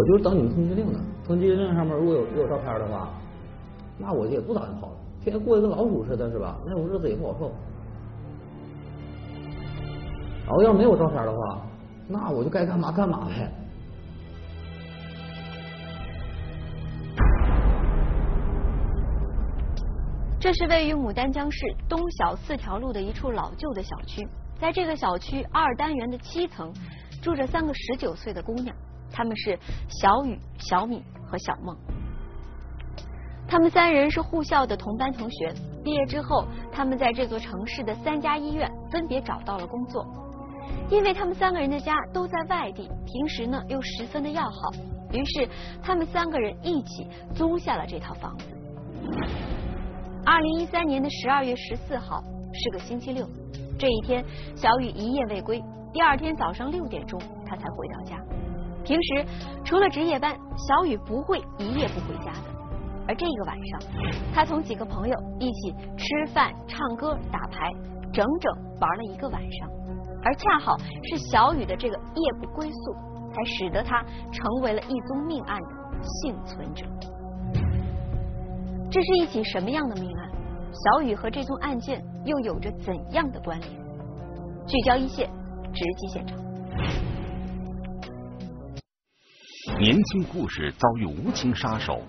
我就是等你们通缉令呢。通缉令上面如果有有照片的话，那我就也不打算跑了，天天过得跟老鼠似的，是吧？那种日子也不好受。然后要没有照片的话，那我就该干嘛干嘛呗。这是位于牡丹江市东小四条路的一处老旧的小区，在这个小区二单元的七层，住着三个十九岁的姑娘，他们是小雨、小米和小梦。他们三人是护校的同班同学，毕业之后，他们在这座城市的三家医院分别找到了工作。因为他们三个人的家都在外地，平时呢又十分的要好，于是他们三个人一起租下了这套房子。二零一三年的十二月十四号是个星期六，这一天小雨一夜未归，第二天早上六点钟他才回到家。平时除了值夜班，小雨不会一夜不回家的。而这个晚上，他同几个朋友一起吃饭、唱歌、打牌，整整玩了一个晚上。而恰好是小雨的这个夜不归宿，才使得他成为了一宗命案的幸存者。这是一起什么样的命案？小雨和这宗案件又有着怎样的关联？聚焦一线，直击现场。年轻护士遭遇无情杀手。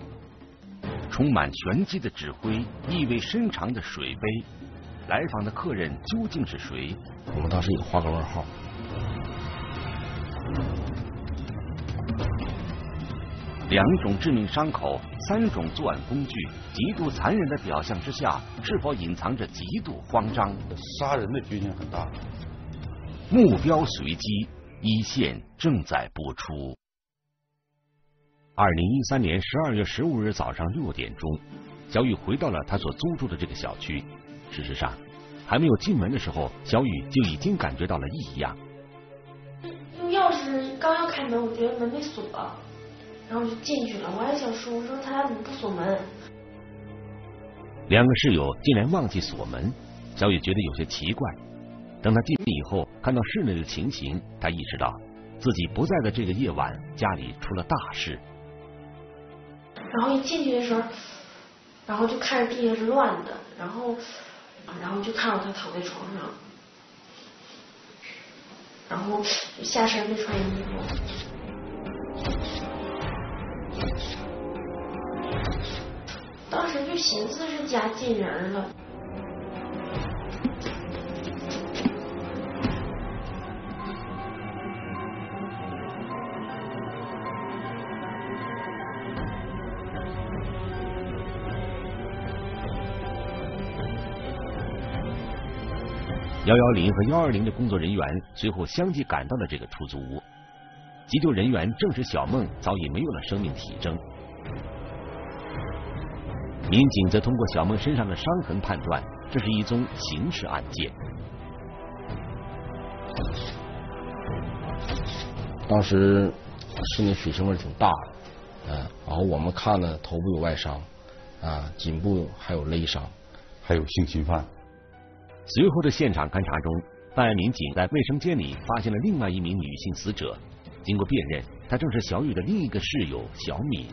充满玄机的指挥，意味深长的水杯，来访的客人究竟是谁？我们当时也画个问号。两种致命伤口，三种作案工具，极度残忍的表象之下，是否隐藏着极度慌张？杀人的决心很大。目标随机，一线正在播出。二零一三年十二月十五日早上六点钟，小雨回到了他所租住的这个小区。事实上，还没有进门的时候，小雨就已经感觉到了异样。用钥匙刚要开门，我觉得门被锁，然后我就进去了。我还想说，我说他怎么不锁门？两个室友竟然忘记锁门，小雨觉得有些奇怪。等他进去以后，看到室内的情形，他意识到自己不在的这个夜晚，家里出了大事。然后一进去的时候，然后就看着地下是乱的，然后，然后就看到他躺在床上，然后下身没穿衣服，当时就寻思是家进人了。幺幺零和幺二零的工作人员随后相继赶到了这个出租屋，急救人员证实小梦早已没有了生命体征。民警则通过小梦身上的伤痕判断，这是一宗刑事案件。当时室内水腥味挺大的，嗯，然后我们看呢，头部有外伤，啊，颈部还有勒伤，还有性侵犯。随后的现场勘查中，办案民警在卫生间里发现了另外一名女性死者。经过辨认，她正是小雨的另一个室友小米。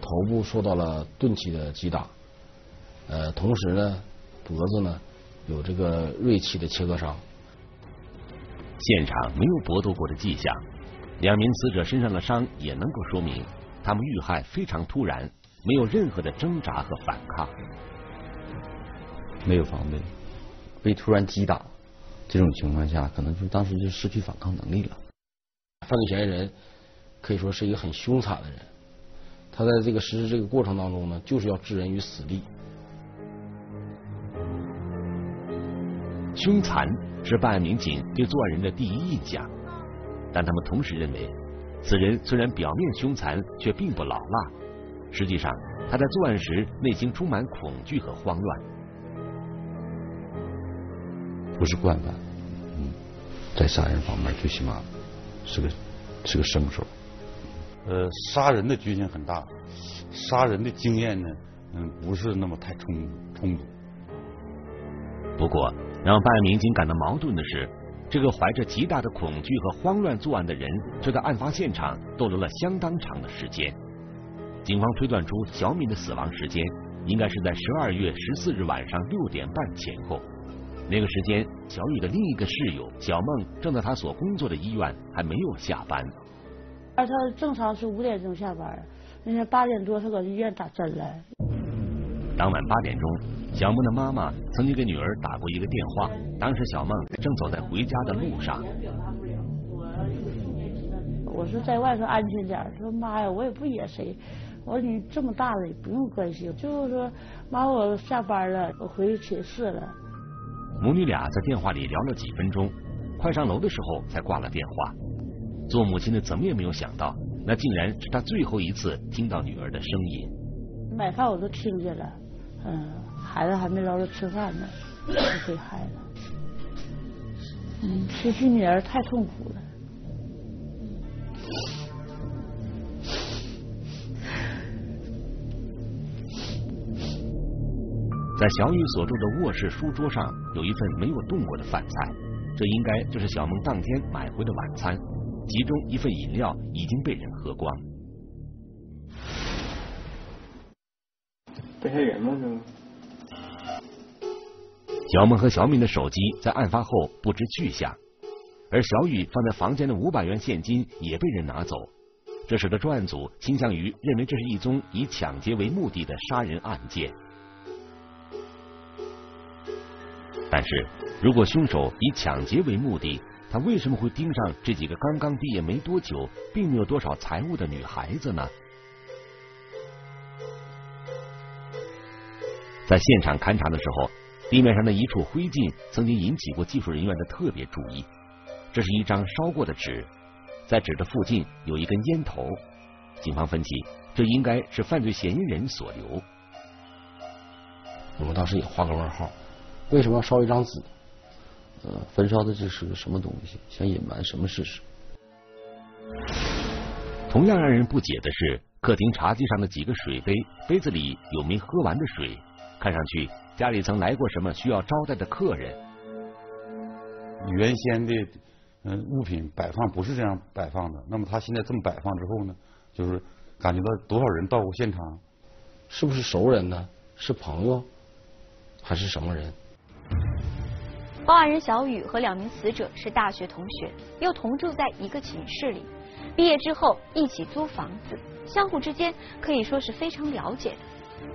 头部受到了钝器的击打，呃，同时呢，脖子呢有这个锐器的切割伤。现场没有搏斗过的迹象，两名死者身上的伤也能够说明他们遇害非常突然，没有任何的挣扎和反抗。没有防备，被突然击打，这种情况下，可能就当时就失去反抗能力了。犯罪嫌疑人可以说是一个很凶残的人，他在这个实施这个过程当中呢，就是要置人于死地。凶残是办案民警对作案人的第一印象，但他们同时认为，此人虽然表面凶残，却并不老辣。实际上，他在作案时内心充满恐惧和慌乱。不是惯犯，嗯，在杀人方面最起码是个是个生手。呃，杀人的决心很大，杀人的经验呢，嗯，不是那么太充充足。不过，让办案民警感到矛盾的是，这个怀着极大的恐惧和慌乱作案的人，就在案发现场逗留了相当长的时间。警方推断出小敏的死亡时间应该是在十二月十四日晚上六点半前后。那个时间，小雨的另一个室友小梦正在她所工作的医院还没有下班。而她正常是五点钟下班，那天八点多她搁医院打针了。当晚八点钟，小梦的妈妈曾经给女儿打过一个电话，当时小梦正走在回家的路上。我说在外头安全点，说妈呀，我也不惹谁。我说你这么大了也不用关心，就是说妈我下班了，我回寝室了。母女俩在电话里聊了几分钟，快上楼的时候才挂了电话。做母亲的怎么也没有想到，那竟然是她最后一次听到女儿的声音。买饭我都听见了，嗯，孩子还没捞着吃饭呢，就给孩子。嗯，失去女儿太痛苦了。在小雨所住的卧室书桌上有一份没有动过的饭菜，这应该就是小梦当天买回的晚餐。其中一份饮料已经被人喝光。被害人吗？这小梦和小敏的手机在案发后不知去向，而小雨放在房间的五百元现金也被人拿走，这使得专案组倾向于认为这是一宗以抢劫为目的的杀人案件。但是如果凶手以抢劫为目的，他为什么会盯上这几个刚刚毕业没多久、并没有多少财物的女孩子呢？在现场勘查的时候，地面上的一处灰烬曾经引起过技术人员的特别注意。这是一张烧过的纸，在纸的附近有一根烟头。警方分析，这应该是犯罪嫌疑人所留。我们当时也画个问号。为什么要烧一张纸？呃，焚烧的这是个什么东西？想隐瞒什么事实？同样让人不解的是，客厅茶几上的几个水杯，杯子里有没喝完的水，看上去家里曾来过什么需要招待的客人。原先的嗯物品摆放不是这样摆放的，那么他现在这么摆放之后呢，就是感觉到多少人到过现场？是不是熟人呢？是朋友？还是什么人？报案人小雨和两名死者是大学同学，又同住在一个寝室里。毕业之后一起租房子，相互之间可以说是非常了解的。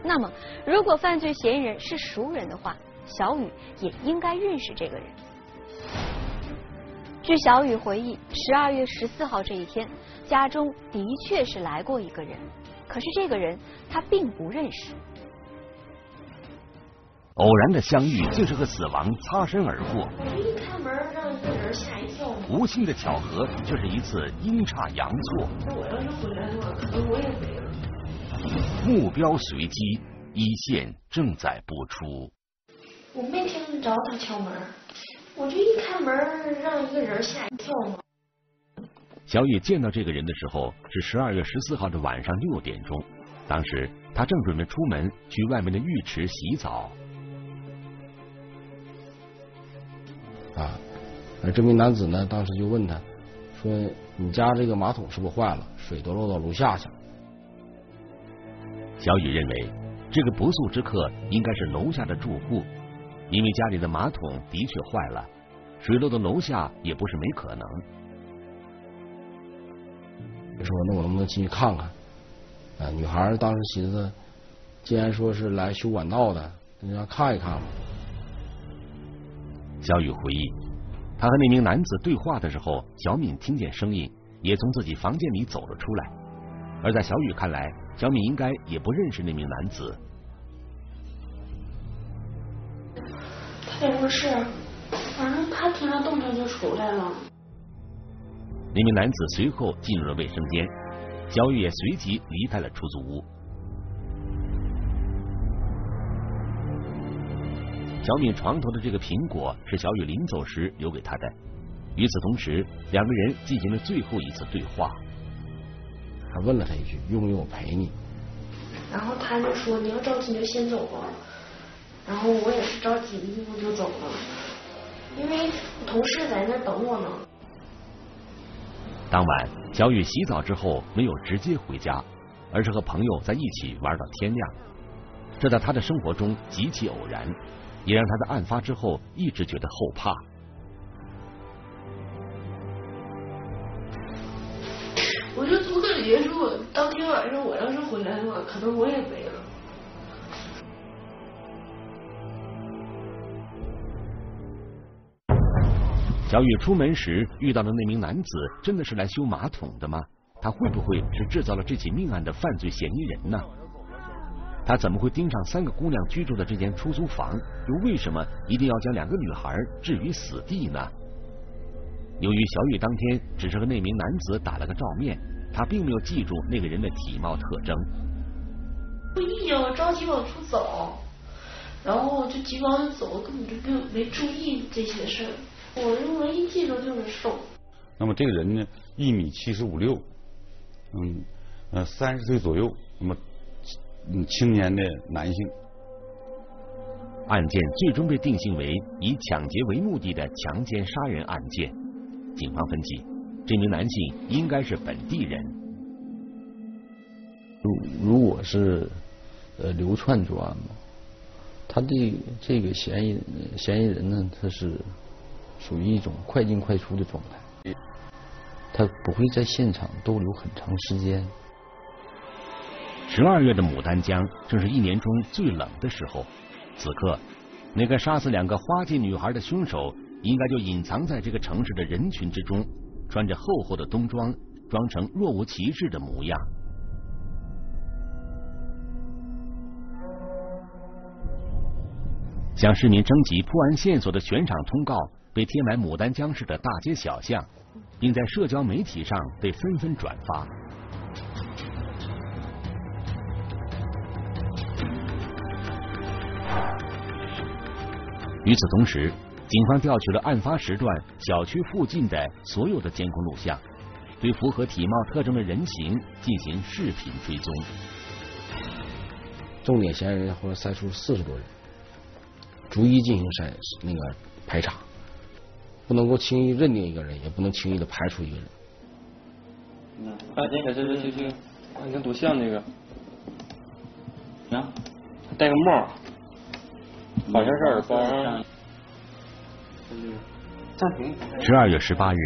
那么，如果犯罪嫌疑人是熟人的话，小雨也应该认识这个人。据小雨回忆，十二月十四号这一天，家中的确是来过一个人，可是这个人他并不认识。偶然的相遇，竟是和死亡擦身而过。一开门，让一个人吓一跳。无心的巧合，却是一次阴差阳错。我要是回来的话，可能我也没了。目标随机，一线正在播出。我没听着他敲门，我就一开门，让一个人吓一跳嘛。小雨见到这个人的时候是十二月十四号的晚上六点钟，当时他正准备出门去外面的浴池洗澡。啊，而这名男子呢，当时就问他，说：“你家这个马桶是不是坏了？水都漏到楼下去了。”小雨认为，这个不速之客应该是楼下的住户，因为家里的马桶的确坏了，水漏到楼下也不是没可能。说：“那我能不能进去看看？”啊，女孩当时寻思，既然说是来修管道的，那让看一看吧。小雨回忆，他和那名男子对话的时候，小敏听见声音，也从自己房间里走了出来。而在小雨看来，小敏应该也不认识那名男子。他在卧室，反正他听到动静就出来了。那名男子随后进入了卫生间，小雨也随即离开了出租屋。小敏床头的这个苹果是小雨临走时留给她的。与此同时，两个人进行了最后一次对话。还问了他一句：“用不用我陪你？”然后他就说：“你要着急就先走吧。”然后我也是着急，一步就走了。因为同事在那等我呢。当晚，小雨洗澡之后没有直接回家，而是和朋友在一起玩到天亮。这在他的生活中极其偶然，也让他在案发之后一直觉得后怕。我就总感觉说，当天晚上我要是回来的话，可能我也没了。小雨出门时遇到的那名男子，真的是来修马桶的吗？他会不会是制造了这起命案的犯罪嫌疑人呢？他怎么会盯上三个姑娘居住的这间出租房？又为什么一定要将两个女孩置于死地呢？由于小雨当天只是和那名男子打了个照面，他并没有记住那个人的体貌特征。故意呀，我着急往出走，然后就急忙就走，根本就没有没注意这些事儿。我唯一记住就是瘦。那么这个人呢，一米七十五六，嗯呃三十岁左右，那么嗯青年的男性。案件最终被定性为以抢劫为目的的强奸杀人案件。警方分析，这名男性应该是本地人。如如果是呃流窜作案嘛，他的这个嫌疑嫌疑人呢，他是。属于一种快进快出的状态，他不会在现场逗留很长时间。十二月的牡丹江正是一年中最冷的时候，此刻，那个杀死两个花季女孩的凶手，应该就隐藏在这个城市的人群之中，穿着厚厚的冬装，装成若无其事的模样。向市民征集破案线索的悬赏通告。被贴满牡丹江市的大街小巷，并在社交媒体上被纷纷转发。与此同时，警方调取了案发时段小区附近的所有的监控录像，对符合体貌特征的人形进行视频追踪。重点嫌疑人后来筛出四十多人，逐一进行筛那个排查。不能够轻易认定一个人，也不能轻易的排除一个人。啊，这个这这这这，你看多像那个，啊，戴个帽，好像是耳包。暂停。十二月十八日，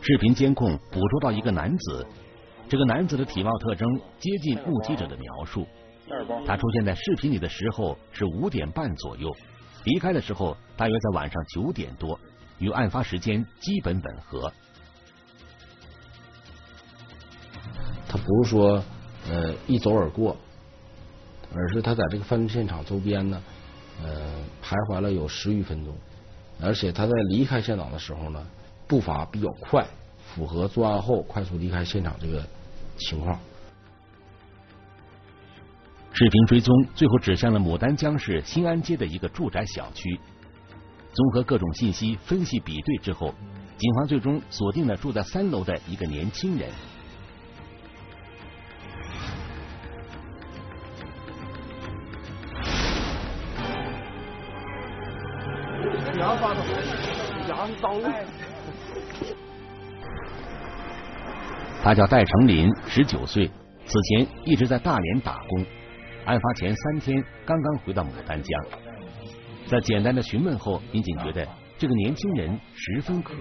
视频监控捕捉到一个男子，这个男子的体貌特征接近目击者的描述。他出现在视频里的时候是五点半左右，离开的时候大约在晚上九点多。与案发时间基本吻合。他不是说呃一走而过，而是他在这个犯罪现场周边呢，呃徘徊了有十余分钟，而且他在离开现场的时候呢，步伐比较快，符合作案后快速离开现场这个情况。视频追踪最后指向了牡丹江市新安街的一个住宅小区。综合各种信息分析比对之后，警方最终锁定了住在三楼的一个年轻人。他叫戴成林，十九岁，此前一直在大连打工，案发前三天刚刚回到牡丹江。在简单的询问后，民警觉得这个年轻人十分可疑。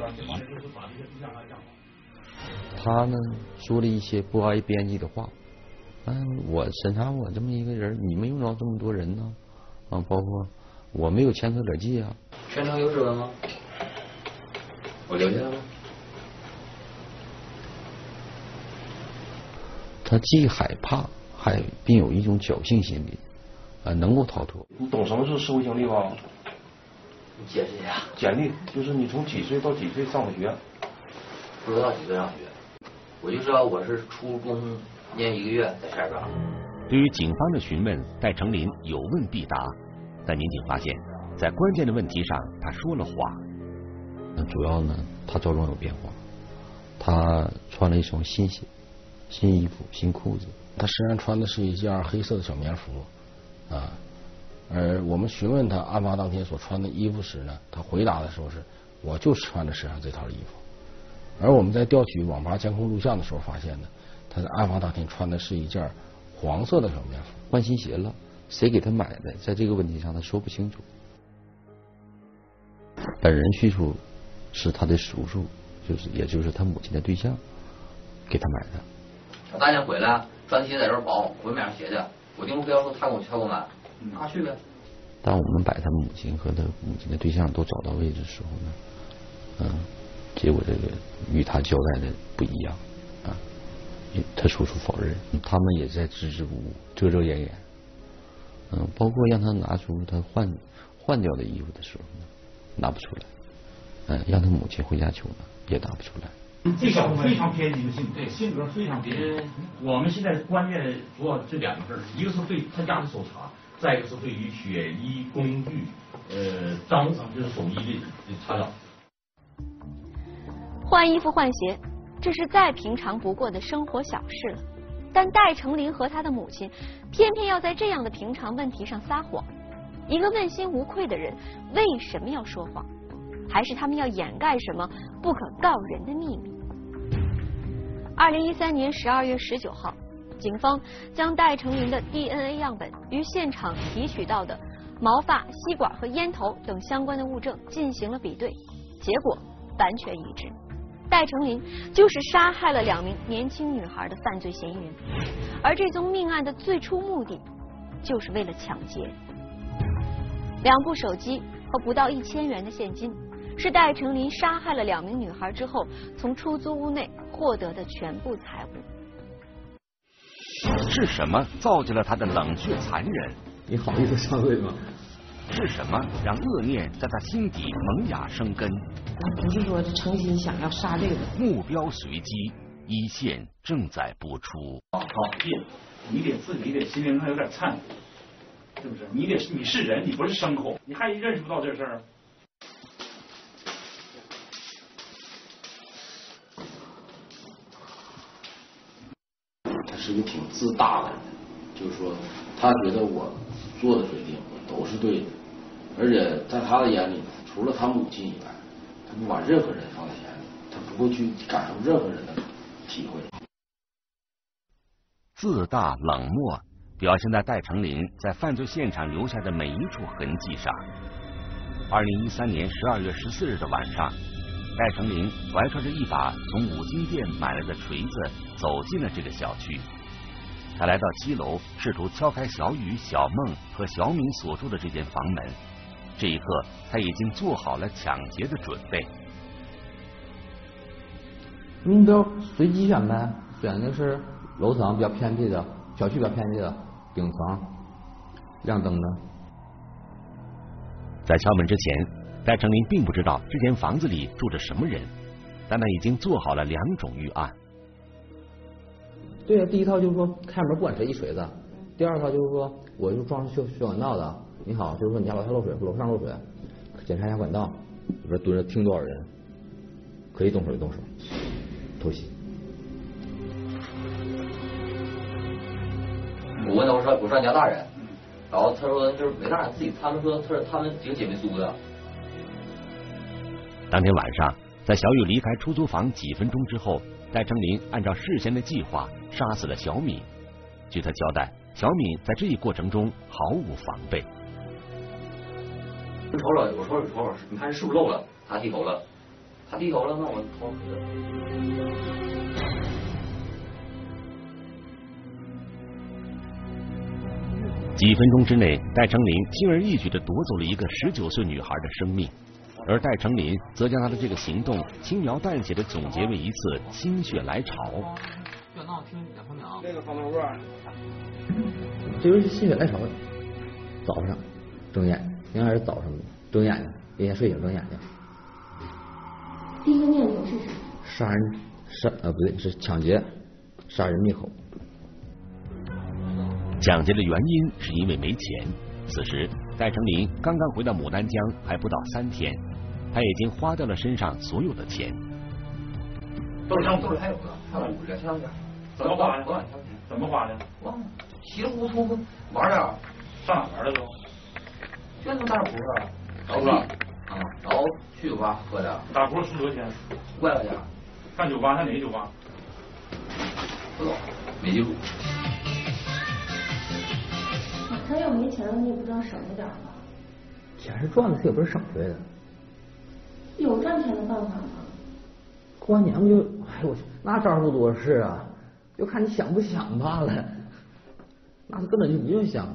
他呢说了一些不挨边际的话，嗯，我审查我这么一个人，你们用着这么多人呢，啊，包括我没有前科可记啊。全程有指纹吗？我留下了吗？他既害怕，还并有一种侥幸心理。啊，能够逃脱。你懂什么是社会经历吗？你解释一下。简历就是你从几岁到几岁上的学？不知道几岁上学，我就知道我是初中念一个月在下边。对于警方的询问，戴成林有问必答，但民警发现，在关键的问题上他说了话。那主要呢，他着装有变化，他穿了一双新鞋、新衣服、新裤子。他身上穿的是一件黑色的小棉服。啊，而我们询问他案发当天所穿的衣服时呢，他回答的时候是我就穿着身上这套衣服。而我们在调取网吧监控录像的时候发现呢，他在案发当天穿的是一件黄色的小棉服，换新鞋了，谁给他买的？在这个问题上他说不清楚。本人叙述是他的叔叔，就是也就是他母亲的对象给他买的。我大娘回来，穿鞋在这儿跑，我买双鞋去。我听非要说他给我他给我买，那去呗。当我们把他母亲和他母亲的对象都找到位置的时候呢，嗯，结果这个与他交代的不一样啊，他叔叔否认，他们也在支支吾吾、遮遮掩掩，嗯，包括让他拿出他换换掉的衣服的时候呢，拿不出来，嗯，让他母亲回家求呢，也答不出来。这小子非常偏激的性格，性格非常偏激。我们现在关键主要这两个事儿，一个是对他家的搜查，再一个是对于血衣工具，呃，赃物就是手衣的查找。换衣服换鞋，这是再平常不过的生活小事了。但戴成林和他的母亲，偏偏要在这样的平常问题上撒谎。一个问心无愧的人，为什么要说谎？还是他们要掩盖什么不可告人的秘密？二零一三年十二月十九号，警方将戴成林的 DNA 样本与现场提取到的毛发、吸管和烟头等相关的物证进行了比对，结果完全一致。戴成林就是杀害了两名年轻女孩的犯罪嫌疑人，而这宗命案的最初目的就是为了抢劫。两部手机和不到一千元的现金。是戴成林杀害了两名女孩之后，从出租屋内获得的全部财物。是什么造就了他的冷血残忍？你好意思上位吗？是什么让恶念在他心底萌芽生根？他不是说诚心想要杀这个。目标随机，一线正在播出。好，记，你得自己得心灵上有点忏悔，是不是？你得你是人，你不是牲口，你还认识不到这事儿？是个挺自大的人，就是说，他觉得我做的决定都是对的，而且在他的眼里，除了他母亲以外，他不把任何人放在眼里，他不会去感受任何人的体会。自大冷漠表现在戴成林在犯罪现场留下的每一处痕迹上。二零一三年十二月十四日的晚上，戴成林怀揣着一把从五金店买来的锤子，走进了这个小区。他来到七楼，试图敲开小雨、小梦和小敏所住的这间房门。这一刻，他已经做好了抢劫的准备。目标随机选呗，选的是楼层比较偏僻的、小区比较偏僻的顶层，亮灯的。在敲门之前，戴成林并不知道这间房子里住着什么人，但他已经做好了两种预案。对啊，第一套就是说开门不管谁一锤子，第二套就是说我就装修修管道的。你好，就是说你家楼下漏水，楼上漏水，检查一下管道，里边蹲着听多少人，可以动手就动手，偷袭。我问他我说我说你家大人，然后他说就是没大人自己，他们说他说他们几个姐妹租的。当天晚上，在小雨离开出租房几分钟之后。戴成林按照事先的计划杀死了小敏。据他交代，小敏在这一过程中毫无防备。你瞅瞅，我瞅瞅，瞅瞅，你看是不是漏了？他低头了，他低头了，那我偷。几分钟之内，戴成林轻而易举的夺走了一个十九岁女孩的生命。而戴成林则将他的这个行动轻描淡写的总结为一次心血来潮。这个方便面。这就是心血来潮。早上睁眼，应该是早上睁眼睛，一天睡醒睁眼睛。第一个念头是什么？杀人杀呃不对是抢劫，杀人灭口。抢劫的原因是因为没钱。此时戴成林刚刚回到牡丹江，还不到三天。他已经花掉了身上所有的钱。兜里兜里还有呢，还有五十两钱。怎么花的？怎么花的？忘了，稀里糊涂玩点。上哪玩了都？就那么大点胡子，找不着。啊，找后去酒吧喝的。打锅十多少钱？五百块钱。上酒吧，上哪个酒吧？不懂，没记住。他要没钱了，你也不知道省着点吧？钱是赚的，他也不是省出来的。有赚钱的办法吗？过完年不就，哎呦我去，那招不多是啊，就看你想不想罢了。那他根本就不用想。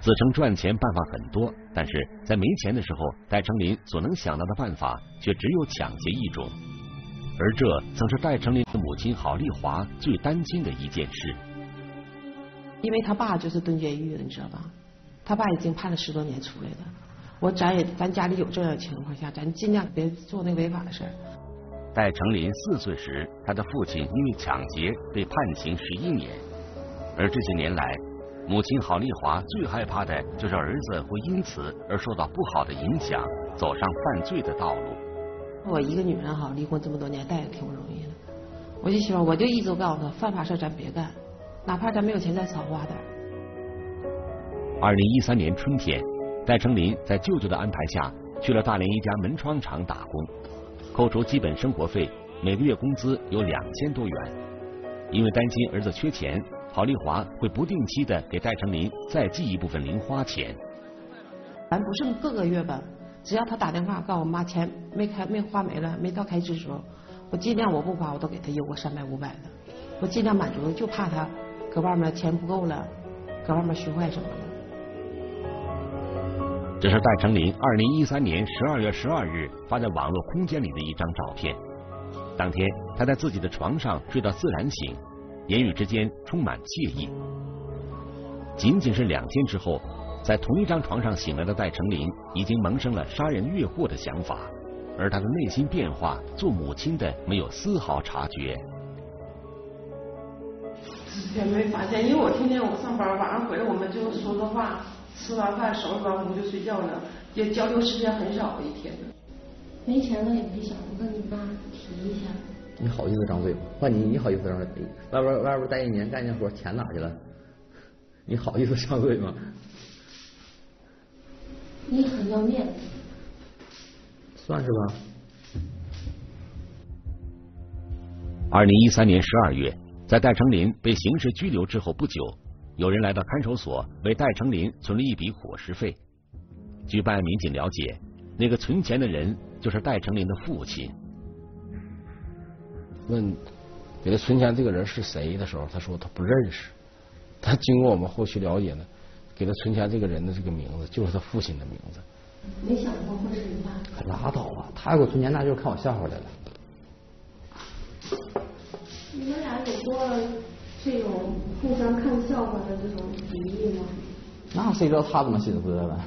自称赚钱办法很多，但是在没钱的时候，戴成林所能想到的办法却只有抢劫一种，而这曾是戴成林的母亲郝丽华最担心的一件事。因为他爸就是蹲监狱的，你知道吧？他爸已经判了十多年出来的。我咱也咱家里有这样的情况下，咱尽量别做那违法的事儿。戴成林四岁时，他的父亲因为抢劫被判刑十一年，而这些年来，母亲郝丽华最害怕的就是儿子会因此而受到不好的影响，走上犯罪的道路。我一个女人哈，离婚这么多年，带的挺不容易的。我就希望，我就一直告诉他，犯法事咱别干。哪怕咱没有钱，再少花点。二零一三年春天，戴成林在舅舅的安排下去了大连一家门窗厂打工，扣除基本生活费，每个月工资有两千多元。因为担心儿子缺钱，郝丽华会不定期的给戴成林再寄一部分零花钱。咱不是各个月吧，只要他打电话告诉我妈钱没开没花没了，没到开支的时候，我尽量我不花我都给他邮个三百五百的，我尽量满足，就怕他。搁外面钱不够了，搁外面学坏什么的？这是戴成林二零一三年十二月十二日发在网络空间里的一张照片。当天，他在自己的床上睡到自然醒，言语之间充满惬意。仅仅是两天之后，在同一张床上醒来的戴成林已经萌生了杀人越货的想法，而他的内心变化，做母亲的没有丝毫察觉。也没发现，因为我天天我上班，晚上回来我们就说说话，吃完饭收拾完屋就睡觉了，也交流时间很少的一天。没钱了也没想着跟你妈提一下。你好意思张嘴吗？换你，你好意思张嘴？外边外边待一年干年活，钱哪去了？你好意思张嘴吗？你很要面子。算是吧。二零一三年十二月。在戴成林被刑事拘留之后不久，有人来到看守所为戴成林存了一笔伙食费。据办案民警了解，那个存钱的人就是戴成林的父亲。问给他存钱这个人是谁的时候，他说他不认识。他经过我们后续了解呢，给他存钱这个人的这个名字就是他父亲的名字。没想过会是你爸？可拉倒吧，他要给我存钱，那就是看我笑话来了。你们俩有过这种互相看笑话的这种敌意吗？那谁知道他怎么心思的呢？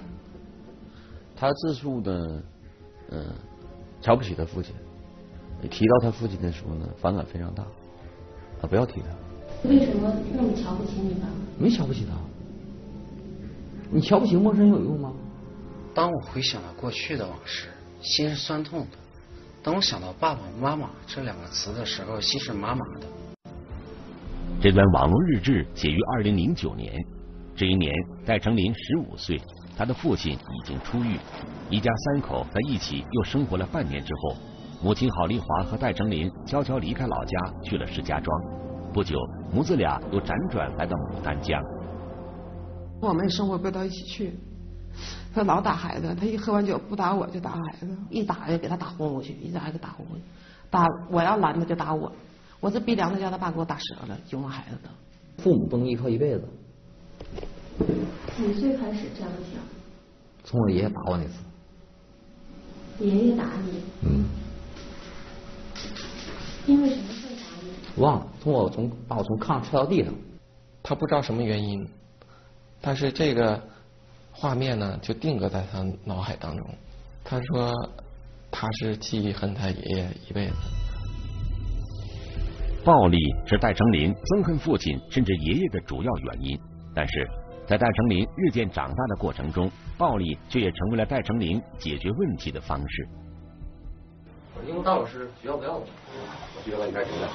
他自述的，嗯，瞧不起他父亲。提到他父亲的时候呢，反感非常大。啊，不要提他。为什么那么瞧不起你爸？没瞧不起他。你瞧不起陌生人有用吗？当我回想到过去的往事，心是酸痛的。当我想到“爸爸妈妈”这两个词的时候，心是麻麻的。这段网络日志写于二零零九年，这一年戴成林十五岁，他的父亲已经出狱，一家三口在一起又生活了半年之后，母亲郝丽华和戴成林悄悄离开老家去了石家庄。不久，母子俩又辗转来到牡丹江。我们生活不到一起去。他老打孩子，他一喝完酒不打我就打孩子，一打就给他打昏过去，一打就打昏过去，打我要拦他就打我，我这鼻梁子叫他爸给我打折了，就我孩子的。父母不能依靠一辈子。几岁开始这样想？从我爷爷打我那次。爷爷打你？嗯。因为什么会打你？忘了，从我从把我从炕上踹到地上。他不知道什么原因，但是这个。画面呢，就定格在他脑海当中。他说，他是记忆恨他爷爷一辈子。暴力是戴成林憎恨父亲甚至爷爷的主要原因，但是在戴成林日渐长大的过程中，暴力却也成为了戴成林解决问题的方式。因为大老师学校不要我，我学校应该停了。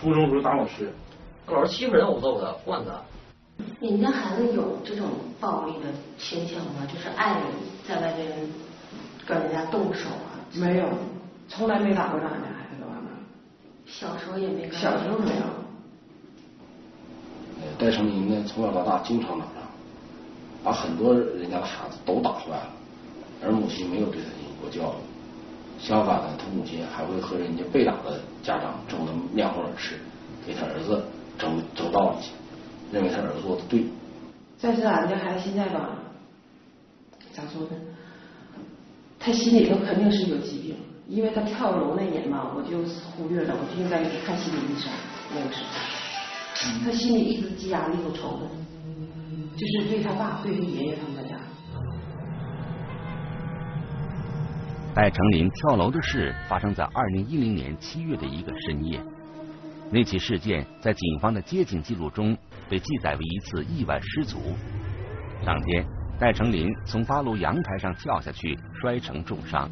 初中时候当老师，那老师欺负人我揍他，惯他。你们家孩子有这种暴力的倾向吗？就是爱在外边跟人家动手啊？没有，从来没打过仗，俺家孩子都完了。小时候也没。小时候没有。戴成林呢，从小到大经常打仗，把很多人家的孩子都打坏了，而母亲没有对他进行过教育。相反呢，他母亲还会和人家被打的家长争得面红耳赤，给他儿子争争道理去，认为他儿子做的对。再是俺家孩子现在吧，咋说呢？他心里头肯定是有疾病，因为他跳楼那年嘛，我就忽略了，我就应该去看心理医生，那个时候，他心里一直积压了一股仇恨，就是对他爸，对他爷爷他们家。戴成林跳楼的事发生在二零一零年七月的一个深夜。那起事件在警方的接警记录中被记载为一次意外失足。当天，戴成林从八楼阳台上跳下去，摔成重伤。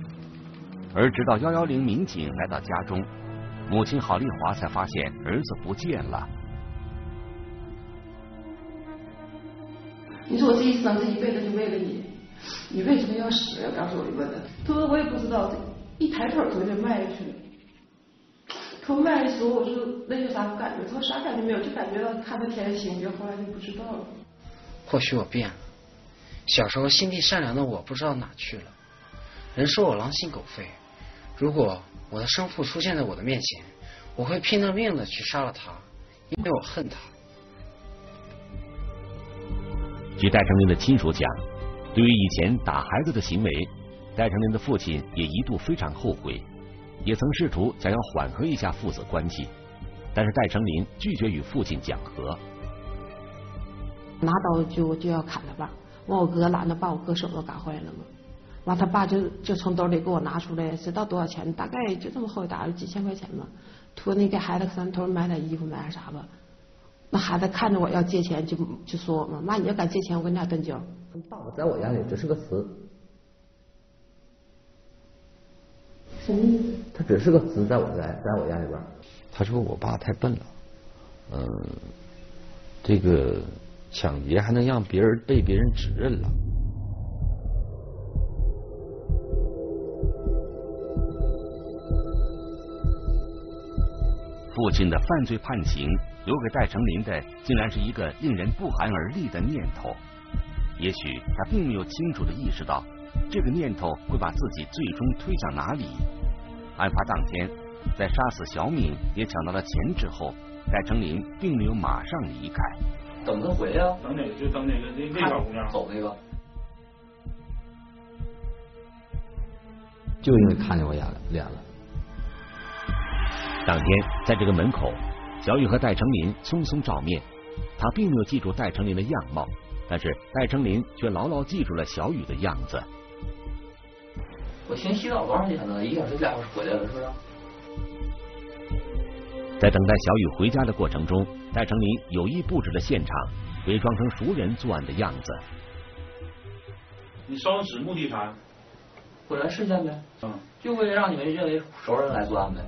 而直到幺幺零民警来到家中，母亲郝丽华才发现儿子不见了。你说我这一生这一辈子就为了你。你为什么要死呀？当时我就问他，他说我也不知道，一抬腿他就迈下去了。他迈的时候，我说那有啥感觉？他说啥感觉没有，就感觉到看到天星星，后来就不知道了。或许我变了，小时候心地善良的我不知道哪去了。人说我狼心狗肺，如果我的生父出现在我的面前，我会拼了命的去杀了他，因为我恨他。据戴成林的亲属讲。对于以前打孩子的行为，戴成林的父亲也一度非常后悔，也曾试图想要缓和一下父子关系，但是戴成林拒绝与父亲讲和。拿刀就就要砍他爸，完我哥懒得把我哥手都打坏了嘛，完他爸就就从兜里给我拿出来，知道多少钱？大概就这么厚一沓，几千块钱吧。托那给孩子三头买点衣服，买点啥吧。那孩子看着我要借钱，就就说我嘛，妈，你要敢借钱，我跟你俩断交。爸爸在我眼里只是个词，什么意思？他只是个词，在我在在我眼里边。他说我爸太笨了，嗯，这个抢劫还能让别人被别人指认了。父亲的犯罪判刑，留给戴成林的，竟然是一个令人不寒而栗的念头。也许他并没有清楚的意识到，这个念头会把自己最终推向哪里。案发当天，在杀死小敏也抢到了钱之后，戴成林并没有马上离开。等他回来啊？等哪个？就等哪个？那那小姑娘走那个。就因为看见我眼脸了。当天，在这个门口，小雨和戴成林匆匆照面。他并没有记住戴成林的样貌，但是戴成林却牢牢记住了小雨的样子。我先洗澡多长时间呢？一个小时、俩小时回来了，是不是？在等待小雨回家的过程中，戴成林有意布置了现场，伪装成熟人作案的样子。你烧纸目的啥？毁坏事件呗。嗯。就为了让你们认为熟人来作案呗。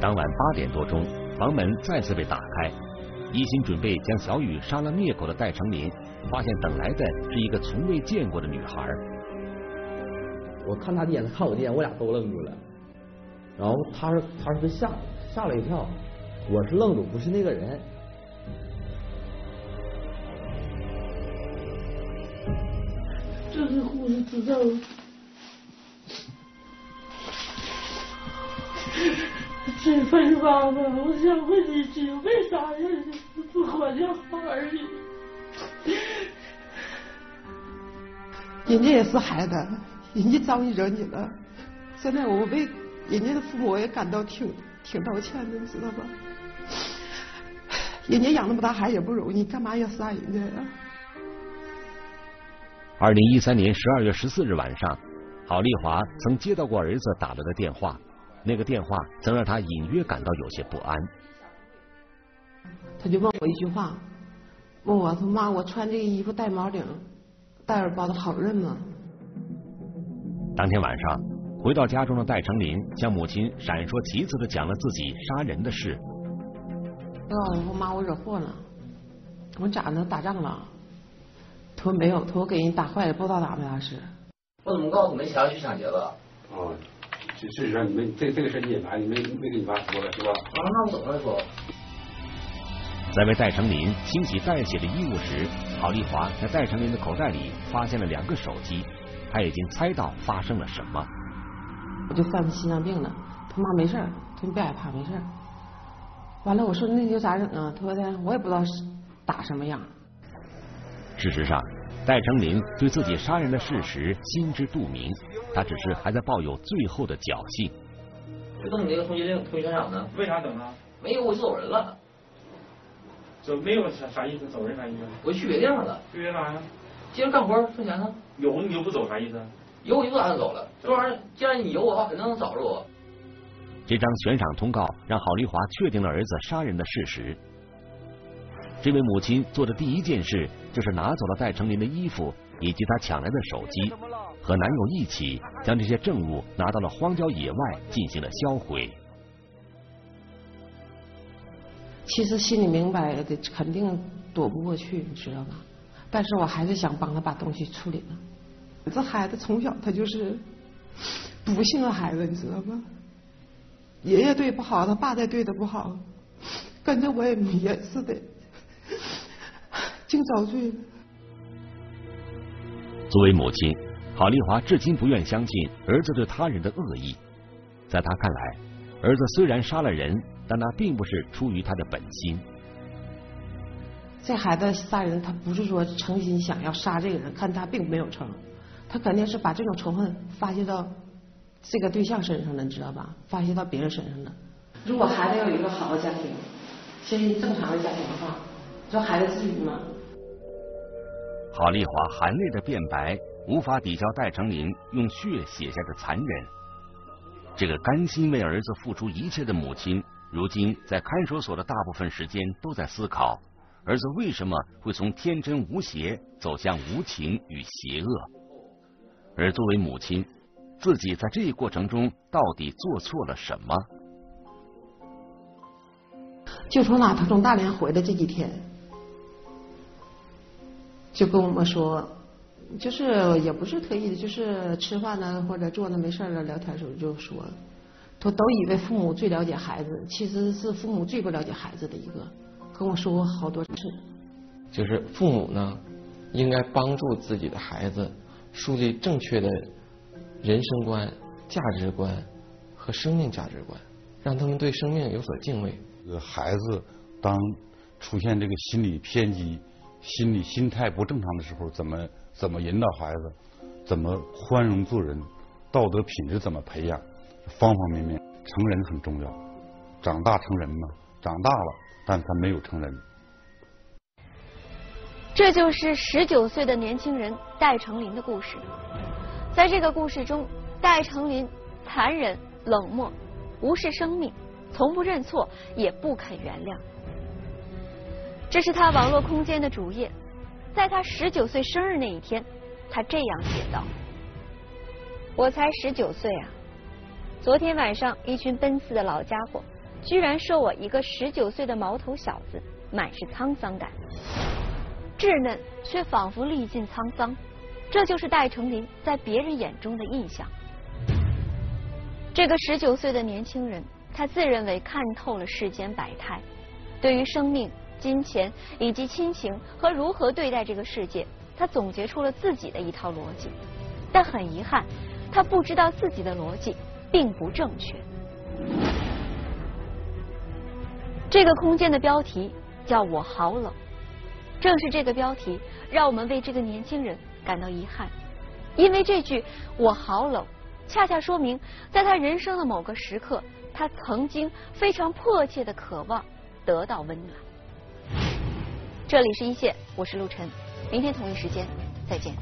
当晚八点多钟，房门再次被打开，一心准备将小雨杀了灭口的戴成林，发现等来的是一个从未见过的女孩。我看他一眼，他看我一眼，我俩都愣住了。然后他是他是被吓吓了一跳，我是愣住，不是那个人。这是护士知道。这份妈妈，我想问一句，为啥人不活就好而已？人家也是孩子，人家招你惹你了。现在我为人家的父母也感到挺挺道歉的，你知道吧？人家养那么大孩子也不容易，干嘛要杀人家呀？二零一三年十二月十四日晚上，郝丽华曾接到过儿子打来的电话。那个电话曾让他隐约感到有些不安。他就问我一句话，问我说：“妈，我穿这个衣服戴毛领、戴耳包的好认吗？”当天晚上回到家中的戴成林向母亲闪烁其词的讲了自己杀人的事。我说：“妈，我惹祸了，我咋的？打仗了？他说没有，他说给人打坏了，不知道咋回事。我怎么告诉没钱去抢劫了？哦，事事实上你们这这个事你隐瞒，你没没跟你妈说了是吧？啊，那我怎么说？在为戴成林清洗带血的衣物时，郝丽华在戴成林的口袋里发现了两个手机，他已经猜到发生了什么。我就犯心脏病了，他妈没事儿，他说别害怕，没事儿。完了，我说那你就咋整啊？他说的我也不知道打什么样。事实上，戴成林对自己杀人的事实心知肚明，他只是还在抱有最后的侥幸。就等你那个通缉令、通缉悬赏呢？为啥等啊？没有，我就走人了。走没有啥啥意思？走人啥意思？我去别地方了。去别啥呀？接着干活挣钱呢。有你就不走啥意思？有我就不打算走了。这玩意儿，既然你有我的话，肯定能找着我。这张悬赏通告让郝丽华确定了儿子杀人的事实。这位母亲做的第一件事就是拿走了戴成林的衣服以及他抢来的手机，和男友一起将这些证物拿到了荒郊野外进行了销毁。其实心里明白的，肯定躲不过去，你知道吧？但是我还是想帮他把东西处理了。这孩子从小他就是不幸的孩子，你知道吗？爷爷对不好，他爸再对他不好，跟着我也也是的，净遭罪了。作为母亲，郝丽华至今不愿相信儿子对他人的恶意。在他看来，儿子虽然杀了人，但那并不是出于他的本心。这孩子杀人，他不是说诚心想要杀这个人，看他并没有成，他肯定是把这种仇恨发泄到这个对象身上了，你知道吧？发泄到别人身上了。如果孩子要有一个好的家庭，相信正常的家庭的话，这孩子至于吗？郝丽华含泪的辩白，无法抵消戴成林用血写下的残忍。这个甘心为儿子付出一切的母亲，如今在看守所的大部分时间都在思考，儿子为什么会从天真无邪走向无情与邪恶？而作为母亲，自己在这一过程中到底做错了什么？就从哪他从大连回来这几天，就跟我们说，就是也不是特意的，就是吃饭呢或者坐那没事了聊天的时候就说，他都以为父母最了解孩子，其实是父母最不了解孩子的一个，跟我说过好多次。就是父母呢，应该帮助自己的孩子树立正确的人生观、价值观和生命价值观，让他们对生命有所敬畏。呃，孩子当出现这个心理偏激、心理心态不正常的时候，怎么怎么引导孩子，怎么宽容做人，道德品质怎么培养，方方面面，成人很重要。长大成人嘛，长大了，但他没有成人。这就是十九岁的年轻人戴成林的故事。在这个故事中，戴成林残忍、冷漠、无视生命。从不认错，也不肯原谅。这是他网络空间的主页，在他十九岁生日那一天，他这样写道：“我才十九岁啊！昨天晚上，一群奔四的老家伙，居然说我一个十九岁的毛头小子，满是沧桑感，稚嫩却仿佛历尽沧桑。这就是戴成林在别人眼中的印象。这个十九岁的年轻人。”他自认为看透了世间百态，对于生命、金钱以及亲情和如何对待这个世界，他总结出了自己的一套逻辑。但很遗憾，他不知道自己的逻辑并不正确。这个空间的标题叫我好冷，正是这个标题让我们为这个年轻人感到遗憾，因为这句我好冷，恰恰说明在他人生的某个时刻。他曾经非常迫切的渴望得到温暖。这里是一线，我是陆晨，明天同一时间再见。